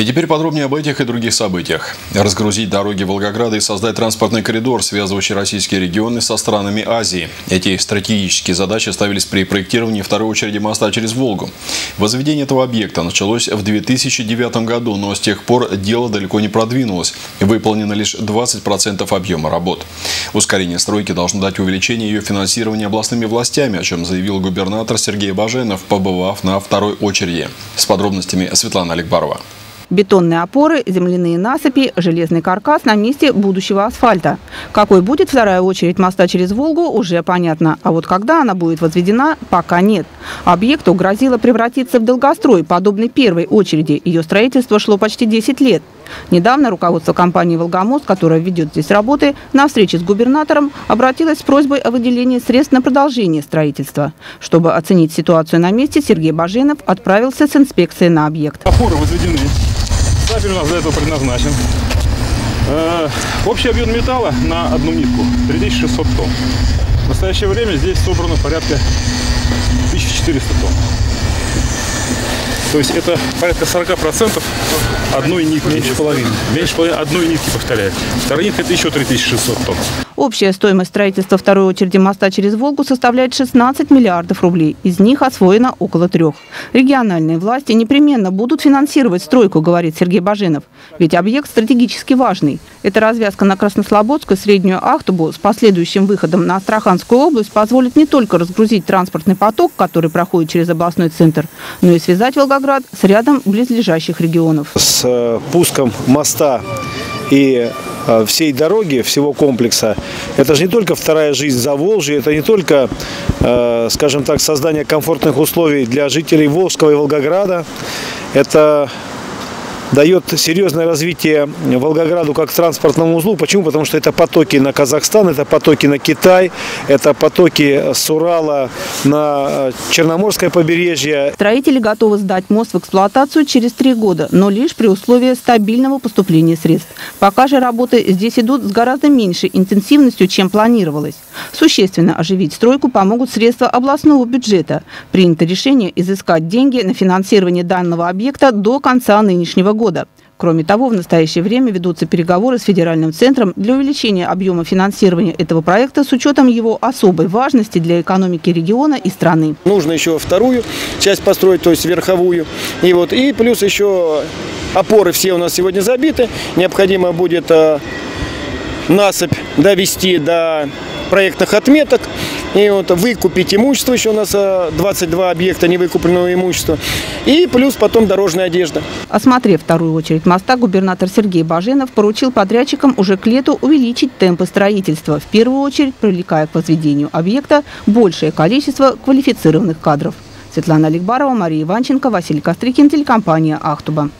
И теперь подробнее об этих и других событиях. Разгрузить дороги Волгограда и создать транспортный коридор, связывающий российские регионы со странами Азии. Эти стратегические задачи ставились при проектировании второй очереди моста через Волгу. Возведение этого объекта началось в 2009 году, но с тех пор дело далеко не продвинулось. Выполнено лишь 20% объема работ. Ускорение стройки должно дать увеличение ее финансирования областными властями, о чем заявил губернатор Сергей Баженов, побывав на второй очереди. С подробностями Светлана Аликбарова. Бетонные опоры, земляные насыпи, железный каркас на месте будущего асфальта. Какой будет вторая очередь моста через Волгу, уже понятно. А вот когда она будет возведена, пока нет. Объекту грозило превратиться в долгострой, подобный первой очереди. Ее строительство шло почти 10 лет. Недавно руководство компании «Волгомост», которая ведет здесь работы, на встрече с губернатором обратилось с просьбой о выделении средств на продолжение строительства. Чтобы оценить ситуацию на месте, Сергей Баженов отправился с инспекцией на объект. Опоры возведены. У нас для этого предназначен. Э, общий объем металла на одну нитку 3600 тонн. В настоящее время здесь собрано порядка 1400 тонн. То есть это порядка 40% одной нитки. Меньше половины. Меньше половины одной нитки, повторяю. Вторая нитка это еще 3600 тонн. Общая стоимость строительства второй очереди моста через Волгу составляет 16 миллиардов рублей. Из них освоено около трех. Региональные власти непременно будут финансировать стройку, говорит Сергей Баженов. Ведь объект стратегически важный. Эта развязка на Краснослободскую среднюю Ахтубу с последующим выходом на Астраханскую область позволит не только разгрузить транспортный поток, который проходит через областной центр, но и связать Волгоград с рядом близлежащих регионов. С э, пуском моста и всей дороги, всего комплекса, это же не только вторая жизнь за Волжье, это не только, э, скажем так, создание комфортных условий для жителей Волжского и Волгограда, это дает серьезное развитие Волгограду как транспортному узлу. Почему? Потому что это потоки на Казахстан, это потоки на Китай, это потоки с Урала на э, Черноморское побережье. Строители готовы сдать мост в эксплуатацию через три года, но лишь при условии стабильного поступления средств. Пока же работы здесь идут с гораздо меньшей интенсивностью, чем планировалось. Существенно оживить стройку помогут средства областного бюджета. Принято решение изыскать деньги на финансирование данного объекта до конца нынешнего года. Кроме того, в настоящее время ведутся переговоры с федеральным центром для увеличения объема финансирования этого проекта с учетом его особой важности для экономики региона и страны. Нужно еще вторую часть построить, то есть верховую. И, вот, и плюс еще опоры все у нас сегодня забиты. Необходимо будет э, насыпь довести до проектных отметок и вот выкупить имущество, еще у нас 22 э, объекта невыкупленного имущества, и плюс потом дорожная одежда. Осмотрев вторую очередь моста, губернатор Сергей Баженов поручил подрядчикам уже к лету увеличить темпы строительства, в первую очередь привлекая к возведению объекта большее количество квалифицированных кадров. Светлана Аликбарова, Мария Иванченко, Василий Кострикин, телекомпания «Ахтуба».